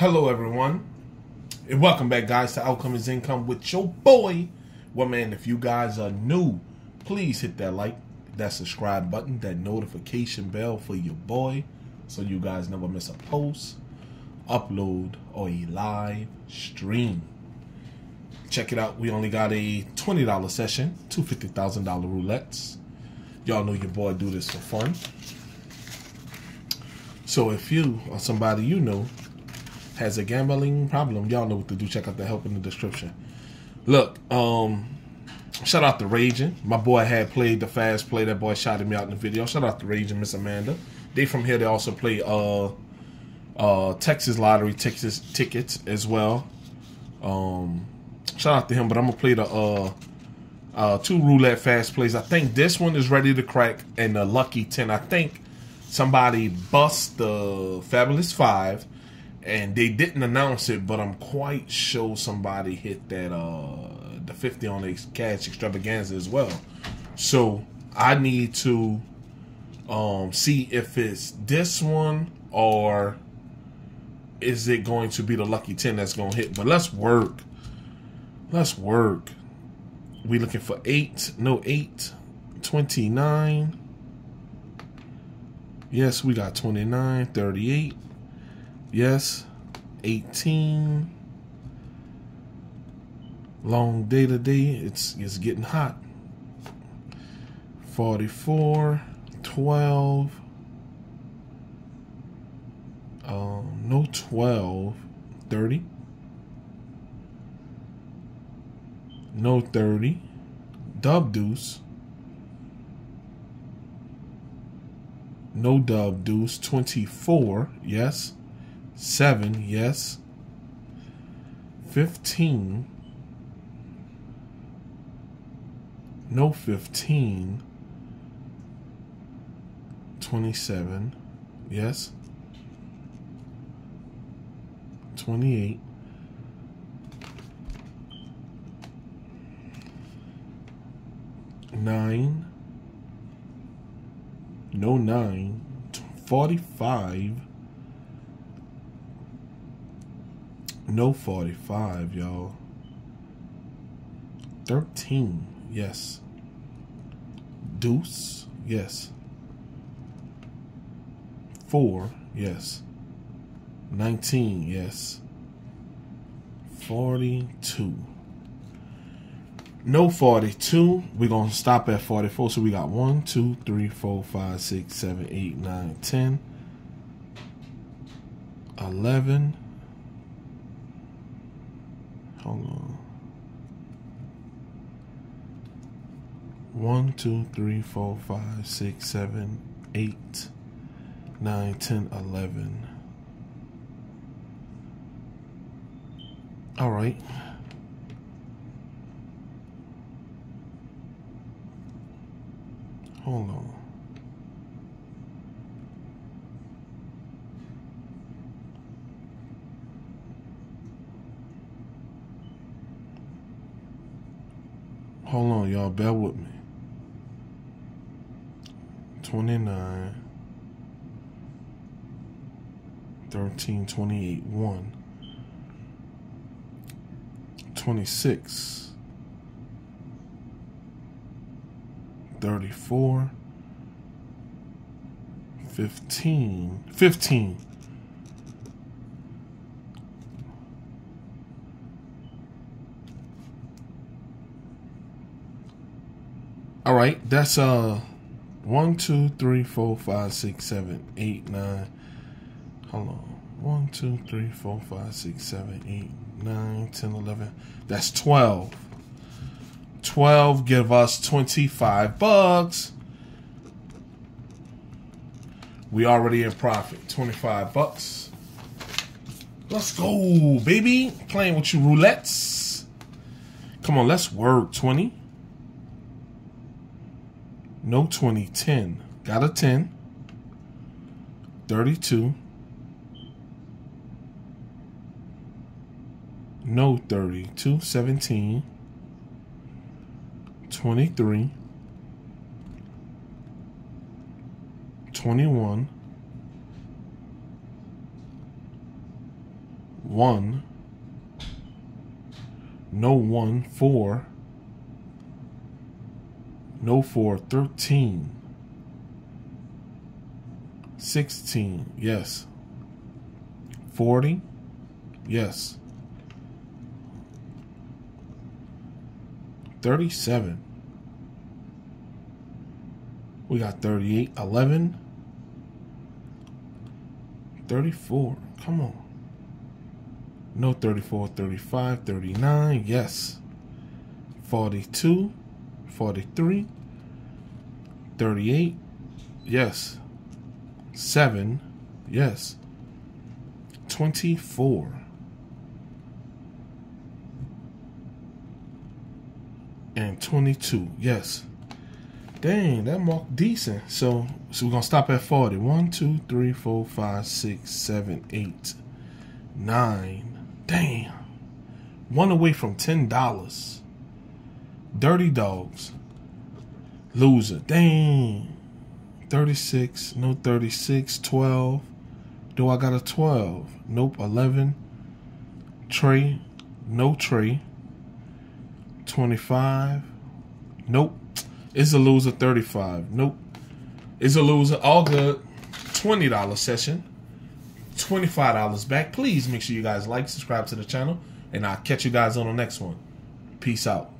Hello, everyone, and welcome back, guys, to Outcome is Income with your boy. Well, man, if you guys are new, please hit that like, that subscribe button, that notification bell for your boy, so you guys never miss a post, upload, or a live stream. Check it out. We only got a twenty dollar session, two fifty thousand dollar roulettes. Y'all know your boy do this for fun. So if you or somebody you know has a gambling problem, y'all know what to do. Check out the help in the description. Look, um, shout out to Raging. My boy had played the fast play. That boy shouted me out in the video. Shout out to Raging, Miss Amanda. They from here. They also play uh, uh, Texas Lottery Texas tickets as well. Um, shout out to him. But I'm gonna play the uh, uh, two roulette fast plays. I think this one is ready to crack, and the lucky ten. I think somebody bust the Fabulous Five and they didn't announce it, but I'm quite sure somebody hit that uh the 50 on the cash extravaganza as well. So I need to um see if it's this one or is it going to be the lucky 10 that's going to hit. But let's work. Let's work. We looking for 8, no 8, 29. Yes, we got 29, 38. Yes, 18. Long day today. It's it's getting hot. 44, 12. Um, no 12, 30. No 30. Dub deuce. No dub deuce. 24. Yes. 7. Yes. 15. No 15. 27. Yes. 28. Nine. No nine. Forty-five. No forty-five, y'all. Thirteen. Yes. Deuce. Yes. Four. Yes. Nineteen. Yes. Forty-two. No 42. We're going to stop at 44. So we got 1, 2, 3, 4, 5, 6, 7, 8, 9, 10, 11. Hold on. 1, 2, 3, 4, 5, 6, 7, 8, 9, 10, 11. All right. Hold on. Hold on, y'all. Bear with me. 29, 13, 28, 1, 26, 34, 15, 15. All right, that's uh one, two, three, four, five, six, seven, eight, nine. Hold on. One, two, three, four, five, six, seven, eight, nine, ten, eleven. That's twelve. 12 give us 25 bucks. We already in profit. 25 bucks. Let's go, baby. Playing with you roulettes. Come on, let's work. 20. No 20. 10. Got a 10. 32. No 32. 17. 23, 21, one. No one, four. No four, 13. 16, yes. 40, yes. 37. We got 38, 11, 34. Come on. No 34, 35, 39. Yes. 42, 43, 38. Yes. 7. Yes. 24. And 22. Yes. Dang, that mark decent. So, so we're gonna stop at 40. 1, 2, 3, 4, 5, 6, 7, 8, 9. Damn. One away from $10. Dirty Dogs. Loser. Dang. 36. No 36. 12. Do I got a 12? Nope. 11. Trey. No Trey. 25. Nope. It's a loser 35. Nope. It's a loser. All good. $20 session. $25 back. Please make sure you guys like, subscribe to the channel, and I'll catch you guys on the next one. Peace out.